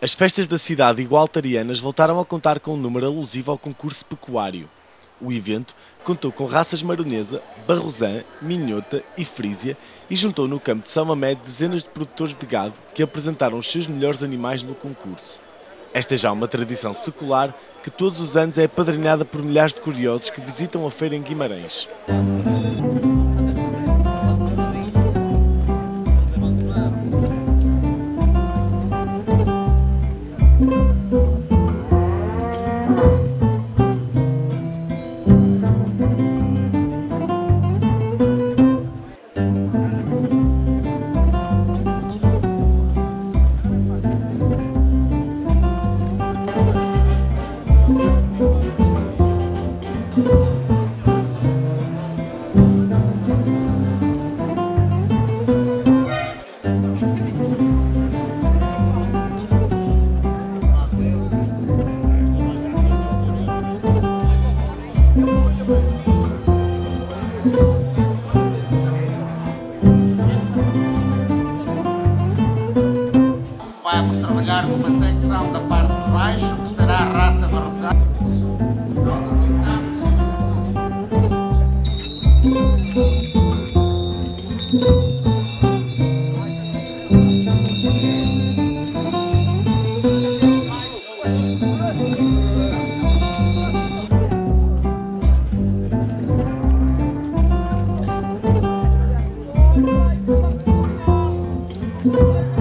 As festas da cidade igualtarianas voltaram a contar com um número alusivo ao concurso pecuário. O evento contou com raças maronesa, barrosã, minhota e frísia e juntou no campo de São Mamede dezenas de produtores de gado que apresentaram os seus melhores animais no concurso. Esta é já uma tradição secular que todos os anos é apadrinhada por milhares de curiosos que visitam a feira em Guimarães. vamos trabalhar com uma secção da parte de baixo, que será a raça barrosada. Thank